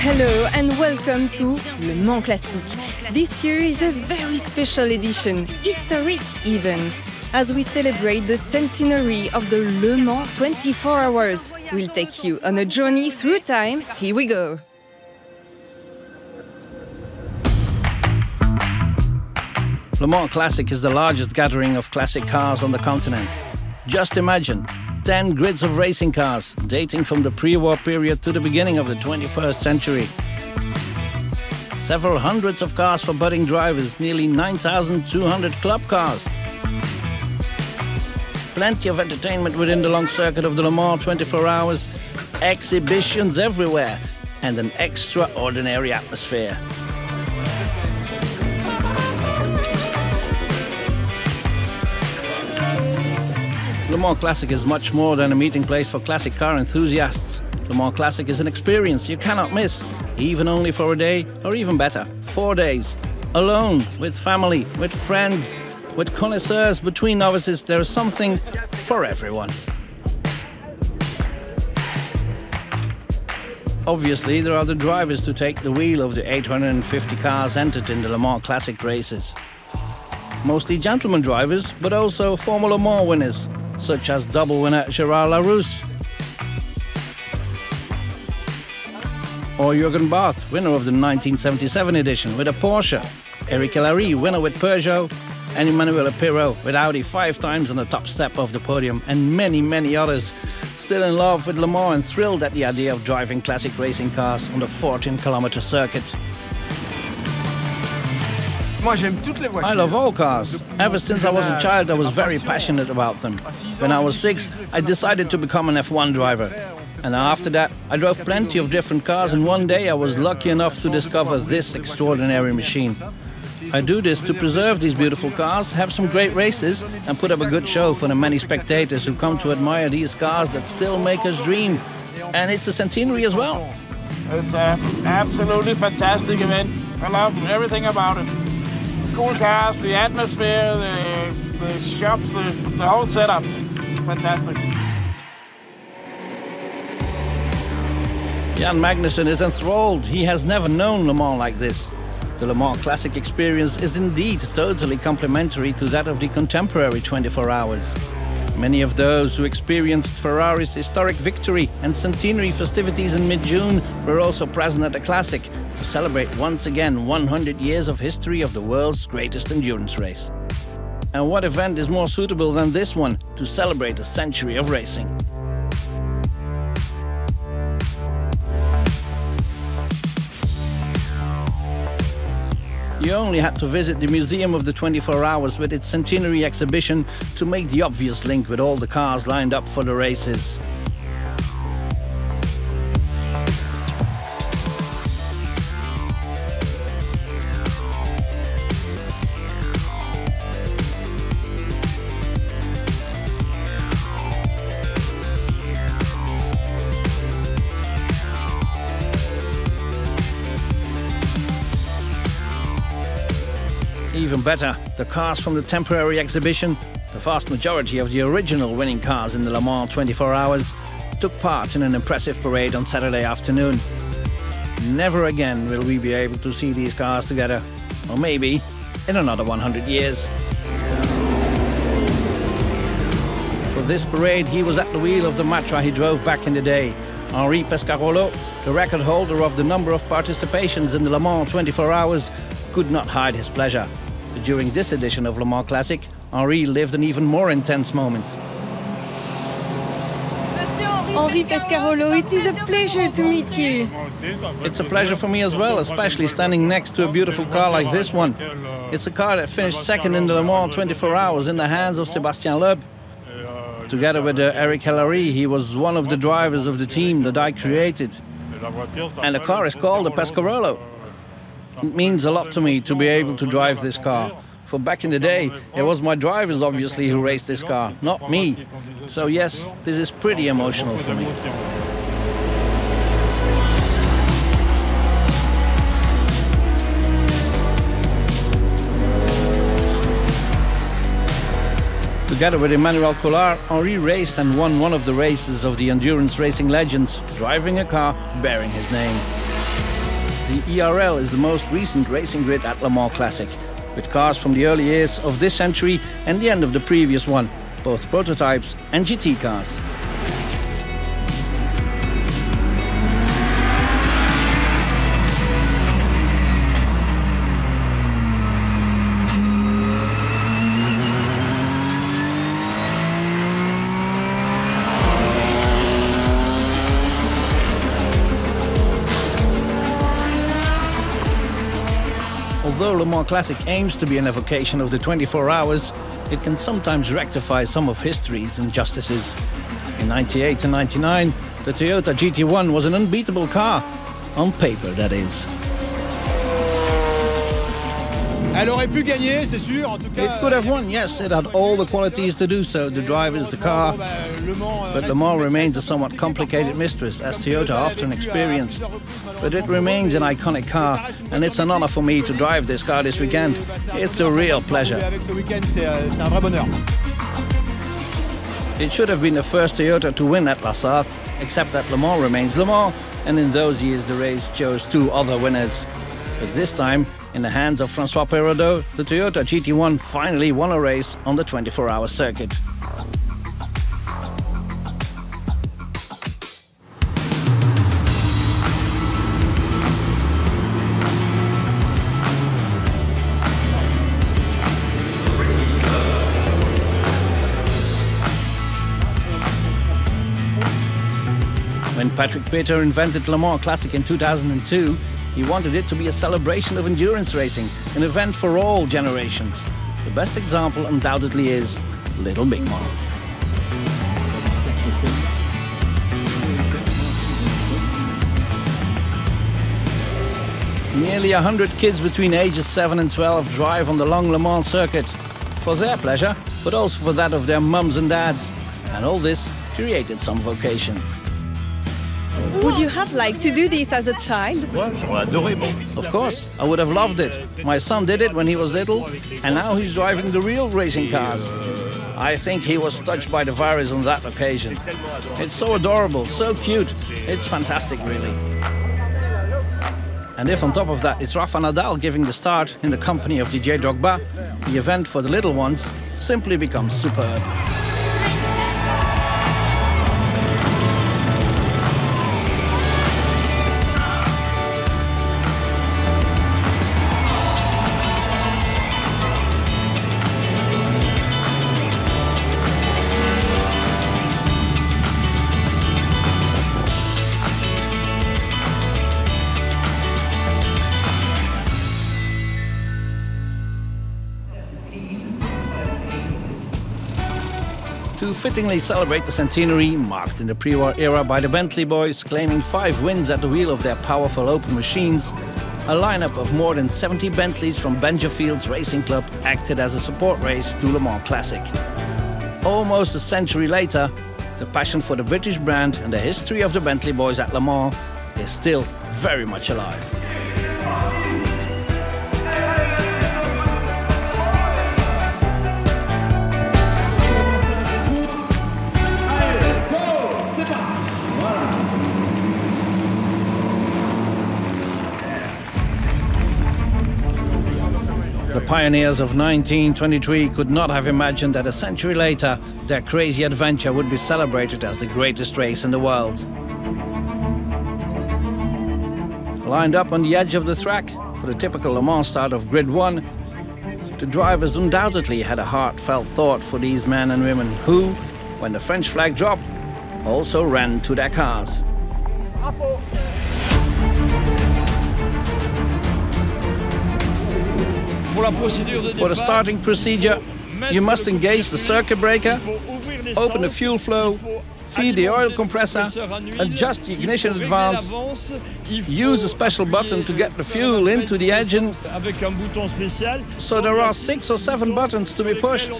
Hello and welcome to Le Mans Classique. This year is a very special edition, historic even, as we celebrate the centenary of the Le Mans 24 hours. We'll take you on a journey through time. Here we go. Le Mans Classic is the largest gathering of classic cars on the continent. Just imagine 10 grids of racing cars dating from the pre war period to the beginning of the 21st century. Several hundreds of cars for budding drivers, nearly 9,200 club cars. Plenty of entertainment within the long circuit of the Le Mans 24 hours, exhibitions everywhere, and an extraordinary atmosphere. Le Mans Classic is much more than a meeting place for classic car enthusiasts. Le Mans Classic is an experience you cannot miss, even only for a day, or even better, four days. Alone, with family, with friends, with connoisseurs, between novices, there is something for everyone. Obviously, there are the drivers to take the wheel of the 850 cars entered in the Le Mans Classic races. Mostly gentlemen drivers, but also former Le Mans winners, such as double winner Gerard Larousse. Or Jurgen Barth, winner of the 1977 edition with a Porsche. Eric Hélary, winner with Peugeot. And Emmanuel Pirro with Audi five times on the top step of the podium. And many, many others still in love with Le Mans and thrilled at the idea of driving classic racing cars on the 14 kilometer circuit. I love all cars. Ever since I was a child, I was very passionate about them. When I was six, I decided to become an F1 driver. And after that, I drove plenty of different cars, and one day I was lucky enough to discover this extraordinary machine. I do this to preserve these beautiful cars, have some great races, and put up a good show for the many spectators who come to admire these cars that still make us dream. And it's a centenary as well. It's an absolutely fantastic event. I love everything about it cool cars, the atmosphere, the, the shops, the, the whole setup. Fantastic. Jan Magnussen is enthralled. He has never known Le Mans like this. The Le Mans Classic experience is indeed totally complementary to that of the contemporary 24 hours. Many of those who experienced Ferrari's historic victory and centenary festivities in mid June were also present at the Classic to celebrate once again 100 years of history of the world's greatest endurance race. And what event is more suitable than this one to celebrate a century of racing? You only had to visit the Museum of the 24 Hours with its centenary exhibition to make the obvious link with all the cars lined up for the races. Better, the cars from the temporary exhibition, the vast majority of the original winning cars in the Le Mans 24 Hours, took part in an impressive parade on Saturday afternoon. Never again will we be able to see these cars together, or maybe in another 100 years. For this parade, he was at the wheel of the Matra he drove back in the day. Henri Pescarolo, the record holder of the number of participations in the Le Mans 24 Hours, could not hide his pleasure. During this edition of Le Mans Classic, Henri lived an even more intense moment. Henri Pescarolo, it is a pleasure to meet you. It's a pleasure for me as well, especially standing next to a beautiful car like this one. It's a car that finished second in the Le Mans 24 hours in the hands of Sébastien Loeb. Together with uh, Eric Hélary, he was one of the drivers of the team that I created. And the car is called the Pescarolo. It means a lot to me to be able to drive this car. For back in the day, it was my drivers obviously who raced this car, not me. So yes, this is pretty emotional for me. Together with Emmanuel Collard, Henri raced and won one of the races of the endurance racing legends, driving a car bearing his name. The ERL is the most recent racing grid at Le Mans Classic, with cars from the early years of this century and the end of the previous one, both prototypes and GT cars. Although Le Mans Classic aims to be an evocation of the 24 hours, it can sometimes rectify some of history's injustices. In 98 and 99, the Toyota GT1 was an unbeatable car, on paper that is. Elle aurait pu gagner, c'est sûr. En tout cas, It could have euh, won, yes, it had all the qualities to do so. The drivers, the car. Euh, but Le Mans remains a somewhat complicated mistress, as Toyota often euh, experienced. But it remains an iconic car, and it's an honor for me to drive this car this weekend. It's a real pleasure. Avec ce week-end, c'est euh, c'est un vrai bonheur. It should have been the first Toyota to win at La Sarthe, except that Le Mans remains Le Mans, and in those years the race chose two other winners. But this time, in the hands of François Perrodo, the Toyota GT1 finally won a race on the 24-hour circuit. When Patrick Peter invented Le Mans Classic in 2002, he wanted it to be a celebration of endurance racing, an event for all generations. The best example undoubtedly is Little Big Mans. Nearly 100 kids between ages 7 and 12 drive on the long Le Mans circuit for their pleasure, but also for that of their mums and dads. And all this created some vocations. Would you have liked to do this as a child? Moi, j'aurais adoré mon fils. Of course, I would have loved it. My son did it when he was little, and now he's driving the real racing cars. I think he was touched by the virus on that occasion. It's so adorable, so cute. It's fantastic, really. And if on top of that it's Rafa Nadal giving the start in the company of Didier Drogba, the event for the little ones simply becomes superb. To fittingly celebrate the centenary, marked in the pre-war era by the Bentley boys, claiming five wins at the wheel of their powerful open machines, a lineup of more than 70 Bentleys from Benjafield's Racing Club acted as a support race to Le Mans Classic. Almost a century later, the passion for the British brand and the history of the Bentley boys at Le Mans is still very much alive. The pioneers of 1923 could not have imagined that a century later, their crazy adventure would be celebrated as the greatest race in the world. Lined up on the edge of the track for the typical Le Mans start of Grid 1, the drivers undoubtedly had a heartfelt thought for these men and women who, when the French flag dropped, also ran to their cars. For the starting procedure, you must engage the circuit breaker, open the fuel flow, feed the oil compressor, adjust the ignition advance, use a special button to get the fuel into the engine. So there are six or seven buttons to be pushed.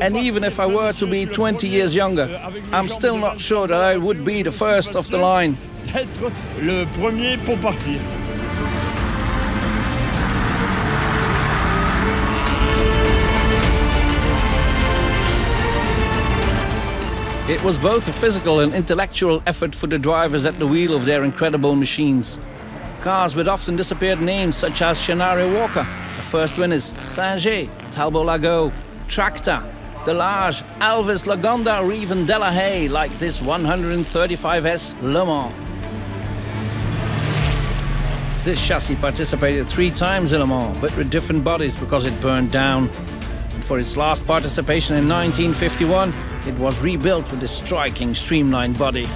And even if I were to be 20 years younger, I'm still not sure that I would be the first of the line. It was both a physical and intellectual effort for the drivers at the wheel of their incredible machines. Cars with often disappeared names such as Chenard et Walcker, the first winners, Saint-Gé, Talbot Lago, Tracta, Delage, Alvis Lagonda or even Delahaye like this 135S Le Mans. This chassis participated three times in Le Mans, but with different bodies because it burned down. And for its last participation in 1951, it was rebuilt with a striking streamlined body.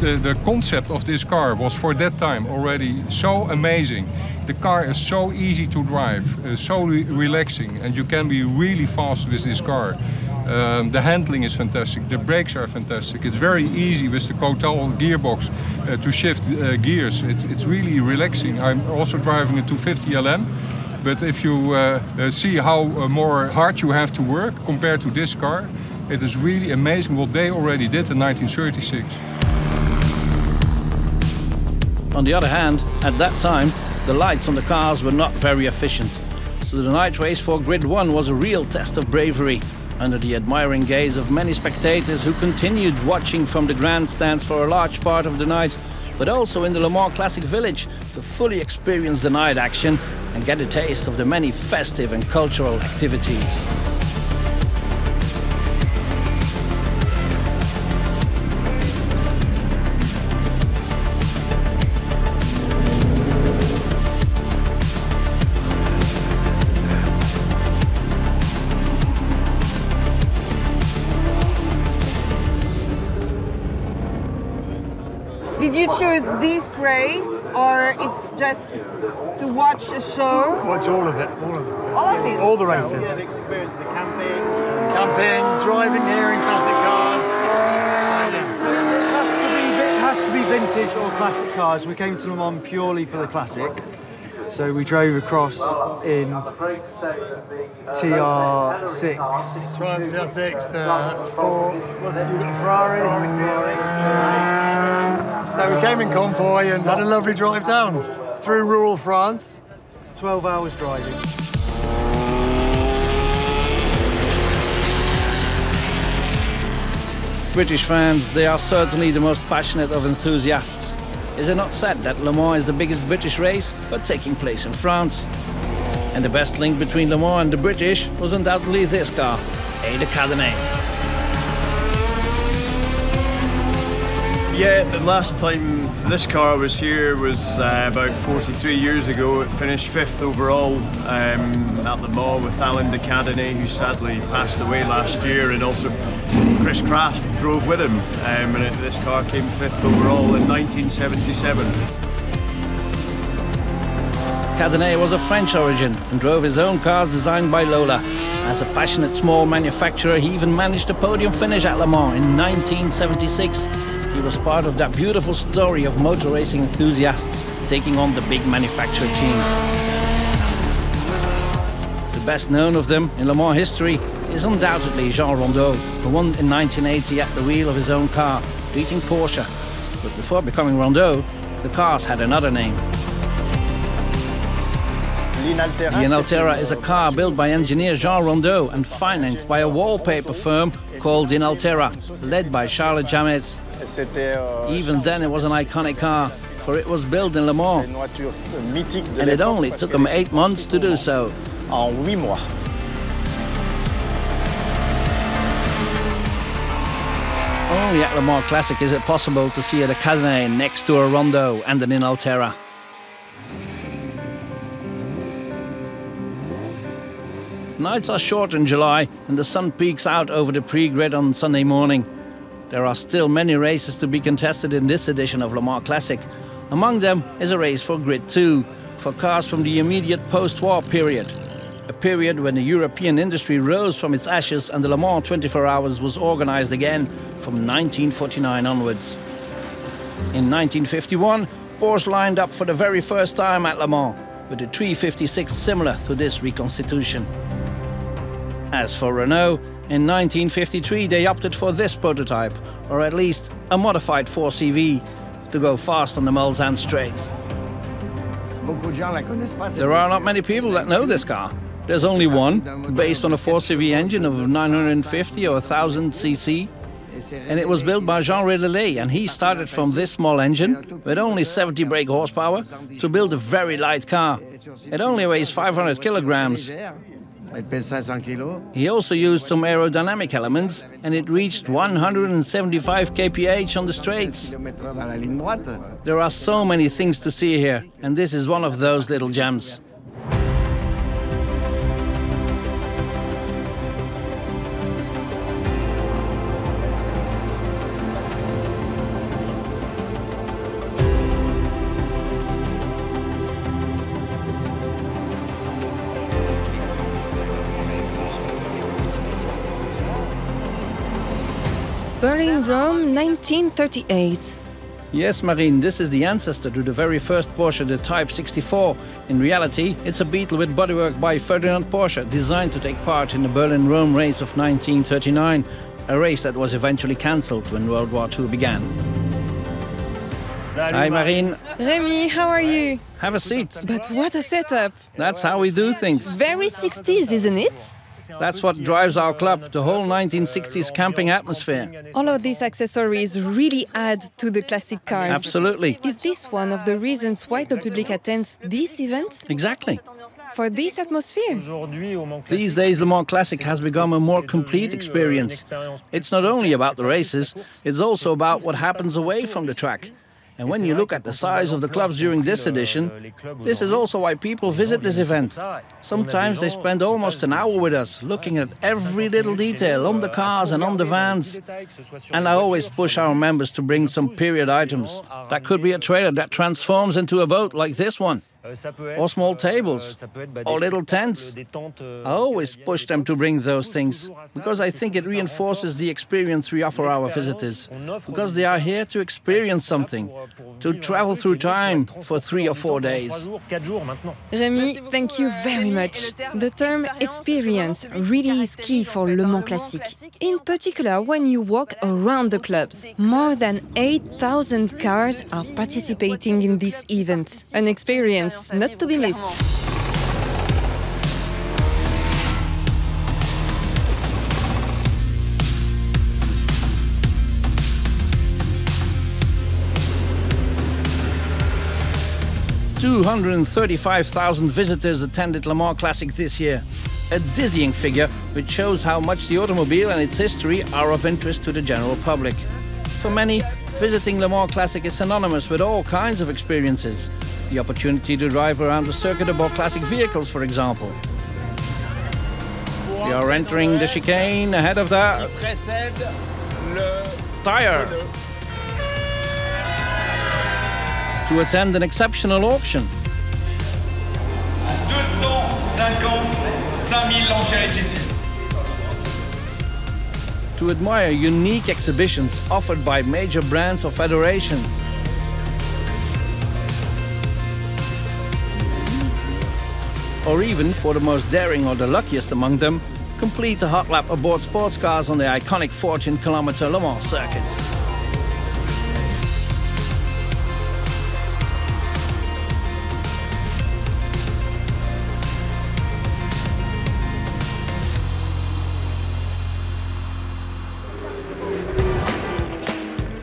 The, the concept of this car was for that time already so amazing. The car is so easy to drive, uh, so re relaxing, and you can be really fast with this car. Um, the handling is fantastic, the brakes are fantastic. It's very easy with the Cotal gearbox uh, to shift uh, gears. It's, it's really relaxing. I'm also driving a 250 LM, but if you uh, uh, see how uh, more hard you have to work compared to this car, it is really amazing what they already did in 1936. On the other hand, at that time, the lights on the cars were not very efficient. So the night race for Grid 1 was a real test of bravery, under the admiring gaze of many spectators who continued watching from the grandstands for a large part of the night, but also in the Le Mans Classic Village to fully experience the night action and get a taste of the many festive and cultural activities. Just to watch a show? Watch all of it, all of it. All of it? All the races. experience the camping. Camping, driving here in classic cars. It has to be, it has to be vintage or classic cars. We came to Le Mans purely for the classic. So we drove across in TR6. Triumph TR6, uh, for Ferrari. So we came in convoy and had a lovely drive down through rural France. 12 hours driving. British fans, they are certainly the most passionate of enthusiasts. Is it not said that Le Mans is the biggest British race, but taking place in France? And the best link between Le Mans and the British was undoubtedly this car, A de Cadenet. Yeah, the last time this car was here was uh, about 43 years ago. It finished fifth overall um, at Le Mans with Alain de Cadenet, who sadly passed away last year, and also Chris Craft drove with him. Um, and it, this car came fifth overall in 1977. Cadenet was of French origin and drove his own cars designed by Lola. As a passionate small manufacturer, he even managed a podium finish at Le Mans in 1976. He was part of that beautiful story of motor racing enthusiasts taking on the big manufacturer teams. The best known of them in Le Mans history is undoubtedly Jean Rondeau, who won in 1980 at the wheel of his own car, beating Porsche. But before becoming Rondeau, the cars had another name. The Inaltera is a car built by engineer Jean Rondeau and financed by a wallpaper firm called Inaltera, led by Charlotte James. Even then it was an iconic car, for it was built in Le Mans, and it only took them eight months to do so. Only at oh, Le Mans Classic is it possible to see a Cadenet next to a Rondeau and an Inaltera. Nights are short in July and the sun peeks out over the pre-grid on Sunday morning. There are still many races to be contested in this edition of Le Mans Classic. Among them is a race for Grid 2, for cars from the immediate post-war period. A period when the European industry rose from its ashes and the Le Mans 24 Hours was organized again from 1949 onwards. In 1951, Porsche lined up for the very first time at Le Mans, with a 356 similar to this reconstitution. As for Renault, in 1953 they opted for this prototype, or at least a modified 4CV, to go fast on the Mulsanne straight. There are not many people that know this car. There's only one, based on a 4CV engine of 950 or 1000 cc, and it was built by Jean Rédélé, and he started from this small engine with only 70 brake horsepower to build a very light car. It only weighs 500 kilograms. He also used some aerodynamic elements, and it reached 175 kph on the straights. There are so many things to see here, and this is one of those little gems. Berlin Rome 1938. Yes, Marine, this is the ancestor to the very first Porsche, the Type 64. In reality, it's a Beetle with bodywork by Ferdinand Porsche, designed to take part in the Berlin-Rome race of 1939, a race that was eventually cancelled when World War II began. Hi, Marine. Remy, how are you? Have a seat. But what a setup! That's how we do things. Very 60s, isn't it? That's what drives our club, the whole 1960s camping atmosphere. All of these accessories really add to the classic cars. Absolutely. Is this one of the reasons why the public attends this event? Exactly. For this atmosphere? These days, Le Mans Classic has become a more complete experience. It's not only about the races, it's also about what happens away from the track. And when you look at the size of the clubs during this edition, this is also why people visit this event. Sometimes they spend almost an hour with us, looking at every little detail on the cars and on the vans. And I always push our members to bring some period items. That could be a trailer that transforms into a boat like this one or small tables, or little tents. I always push them to bring those things, because I think it reinforces the experience we offer our visitors, because they are here to experience something, to travel through time for three or four days. Remy, thank you very much. The term experience really is key for Le Mans Classique, in particular when you walk around the clubs. More than 8,000 cars are participating in this event, an experience not to be missed. Two hundred and thirty-five thousand visitors attended Le Mans Classic this year. A dizzying figure which shows how much the automobile and its history are of interest to the general public. For many, visiting Le Mans Classic is synonymous with all kinds of experiences. The opportunity to drive around the circuit aboard classic vehicles, for example. We are entering the chicane ahead of the tire to attend an exceptional auction. 255 000 enchères ici. To admire unique exhibitions offered by major brands or federations. Or even, for the most daring or the luckiest among them, complete a hot lap aboard sports cars on the iconic 14 kilometer Le Mans circuit.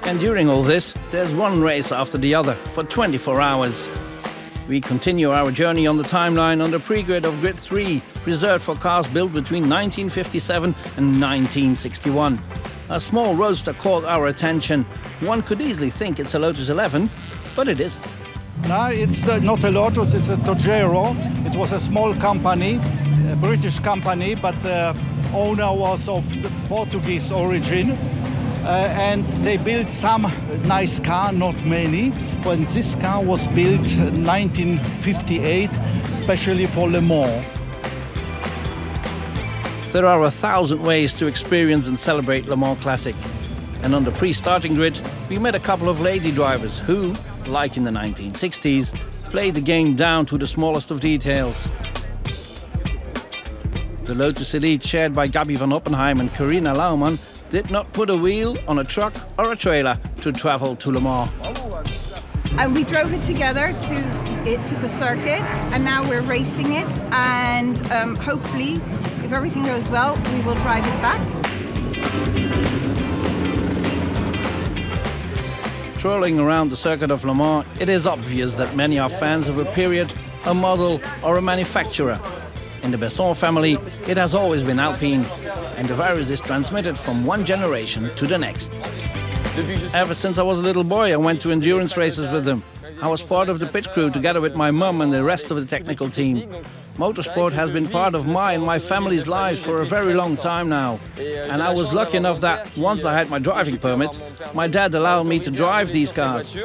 And during all this, there's one race after the other for 24 hours. We continue our journey on the timeline on the pre-grid of Grid 3, reserved for cars built between 1957 and 1961. A small roadster caught our attention. One could easily think it's a Lotus 11, but it isn't. No, it's the, not a Lotus, it's a Tojeiro. It was a small company, a British company, but the owner was of Portuguese origin. Uh, and they built some nice car, not many. But this car was built in 1958, especially for Le Mans. There are a thousand ways to experience and celebrate Le Mans Classic. And on the pre-starting grid, we met a couple of lady drivers who, like in the 1960s, played the game down to the smallest of details. The Lotus Elite shared by Gabi van Oppenheim and Karina Laumann did not put a wheel on a truck or a trailer to travel to Le Mans. And we drove it together to it to the circuit, and now we're racing it. And um, hopefully, if everything goes well, we will drive it back. Strolling around the circuit of Le Mans, it is obvious that many are fans of a period, a model, or a manufacturer. In the Besson family, it has always been Alpine, and the virus is transmitted from one generation to the next. Ever since I was a little boy, I went to endurance races with them. I was part of the pit crew together with my mum and the rest of the technical team. Motorsport has been part of my and my family's lives for a very long time now. And I was lucky enough that once I had my driving permit, my dad allowed me to drive these cars.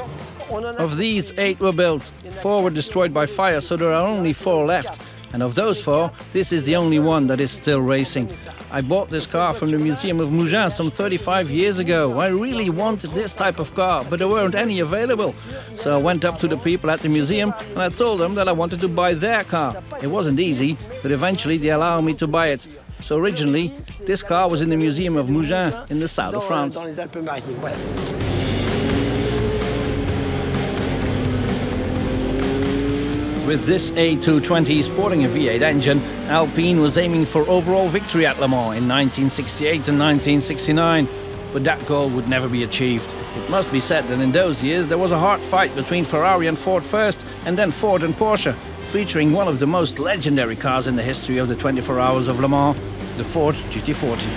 Of these, eight were built, four were destroyed by fire, so there are only four left. And of those four, this is the only one that is still racing. I bought this car from the Museum of Mougins some 35 years ago. I really wanted this type of car, but there weren't any available. So I went up to the people at the museum and I told them that I wanted to buy their car. It wasn't easy, but eventually they allowed me to buy it. So originally, this car was in the Museum of Mougins in the south of France. With this A220 sporting a V8 engine, Alpine was aiming for overall victory at Le Mans in 1968 and 1969, but that goal would never be achieved. It must be said that in those years there was a hard fight between Ferrari and Ford first, and then Ford and Porsche, featuring one of the most legendary cars in the history of the 24 Hours of Le Mans, the Ford GT40.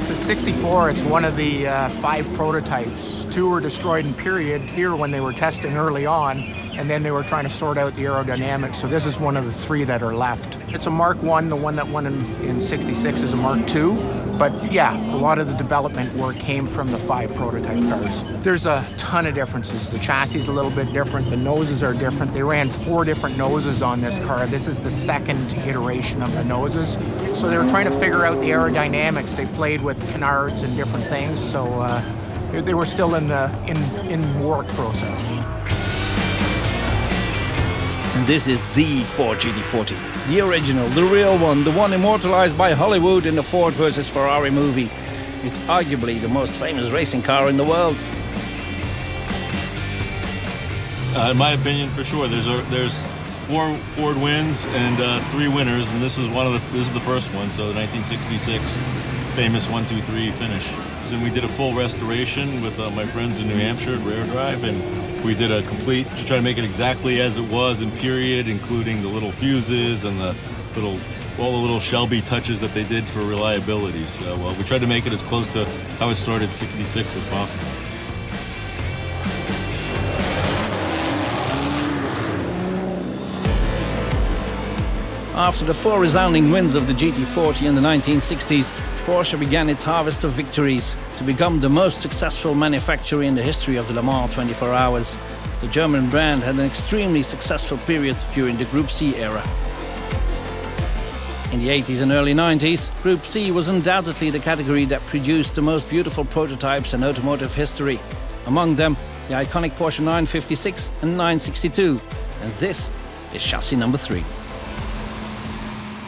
It's a 64. It's one of the uh, five prototypes two were destroyed in period here when they were testing early on, and then they were trying to sort out the aerodynamics. So this is one of the three that are left. It's a Mark 1, the one that won in, in 66 is a Mark 2. But yeah, a lot of the development work came from the five prototype cars. There's a ton of differences. The chassis is a little bit different. The noses are different. They ran four different noses on this car. This is the second iteration of the noses. So they were trying to figure out the aerodynamics. They played with canards and different things. So uh, they were still in the in in work process. And this is the Ford GT40, the original, the real one, the one immortalized by Hollywood in the Ford versus Ferrari movie. It's arguably the most famous racing car in the world. Uh, in my opinion, for sure, there's a, there's four Ford wins and uh, three winners, and this is one of the this is the first one. So the 1966 famous one, two, three finish. And we did a full restoration with uh, my friends in New Hampshire at Rare Drive, and we did a complete to try to make it exactly as it was in period, including the little fuses and the little all the little Shelby touches that they did for reliability. So uh, we tried to make it as close to how it started 66 as possible. After the four resounding wins of the GT40 in the 1960s, Porsche began its harvest of victories to become the most successful manufacturer in the history of the Le Mans 24 Hours. The German brand had an extremely successful period during the Group C era. In the 80s and early 90s, Group C was undoubtedly the category that produced the most beautiful prototypes in automotive history. Among them, the iconic Porsche 956 and 962. And this is chassis number three.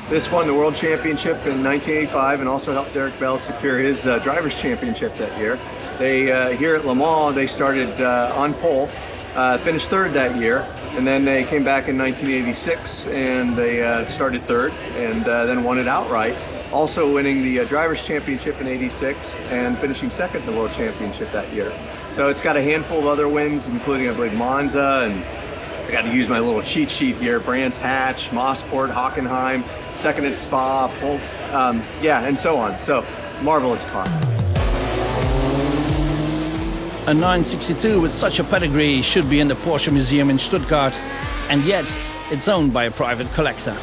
This won the World Championship in 1985 and also helped Derek Bell secure his uh, Drivers' Championship that year. They uh, Here at Le Mans, they started uh, on pole, uh, finished third that year, and then they came back in 1986 and they uh, started third and uh, then won it outright. Also winning the Drivers' Championship in 86 and finishing second in the World Championship that year. So it's got a handful of other wins, including I believe Monza and I got to use my little cheat sheet here. Brands Hatch, Mosport, Hockenheim, second at Spa, Polk, um, yeah, and so on. So, marvelous car. A 962 with such a pedigree should be in the Porsche Museum in Stuttgart, and yet it's owned by a private collector.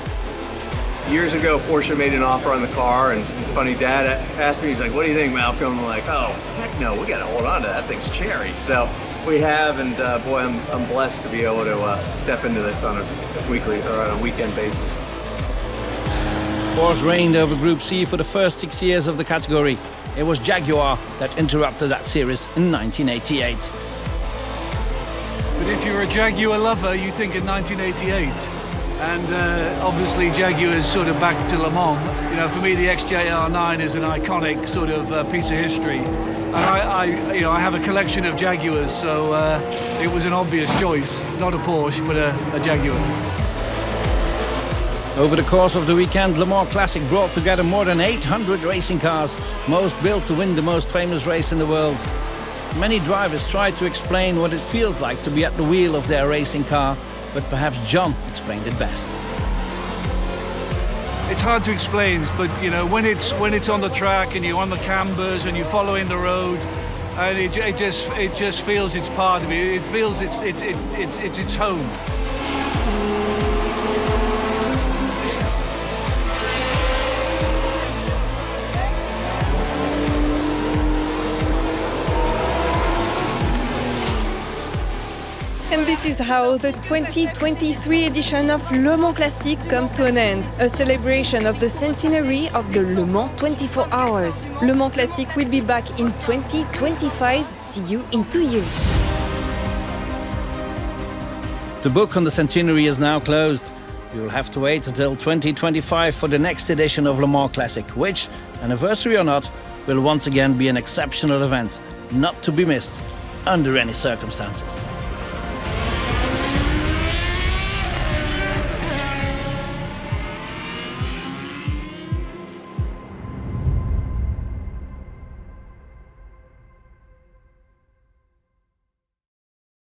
Years ago, Porsche made an offer on the car, and it's funny, Dad asked me, he's like, what do you think, Malcolm? I'm like, oh, heck no, we gotta hold on to that thing's cherry. So we have, and uh, boy, I'm, I'm blessed to be able to uh, step into this on a weekly or on a weekend basis. Porsche reigned over Group C for the first six years of the category. It was Jaguar that interrupted that series in 1988. But if you're a Jaguar lover, you think in 1988. And uh, obviously Jaguar's sort of back to Le Mans. You know, for me the XJR9 is an iconic sort of uh, piece of history. And I, I, you know, I have a collection of Jaguars, so uh, it was an obvious choice. Not a Porsche, but a, a Jaguar. Over the course of the weekend, Le Mans Classic brought together more than 800 racing cars, most built to win the most famous race in the world. Many drivers try to explain what it feels like to be at the wheel of their racing car, but perhaps John explained it best. It's hard to explain, but you know when it's when it's on the track and you're on the cambers and you're following the road, and it, it just it just feels it's part of you. It feels it's it's it, it's it's its home. This is how the 2023 edition of Le Mans Classic comes to an end, a celebration of the centenary of the Le Mans 24 Hours. Le Mans Classic will be back in 2025. See you in two years. The book on the centenary is now closed. You'll have to wait until 2025 for the next edition of Le Mans Classic, which, anniversary or not, will once again be an exceptional event, not to be missed under any circumstances.